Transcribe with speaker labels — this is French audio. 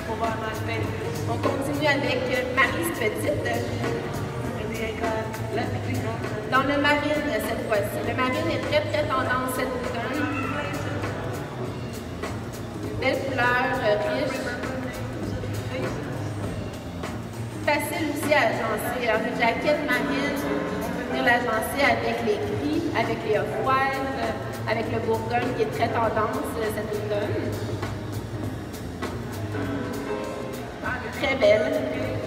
Speaker 1: On continue avec Marie Petite. Dans le marine cette fois-ci. Le marine est très très tendance cet automne. Belle couleur, riche. Facile aussi à agencer. Alors, une jaquette marine, on peut venir l'agencer avec les gris, avec les off-white, avec le bourgogne qui est très tendance cet automne. Très belle.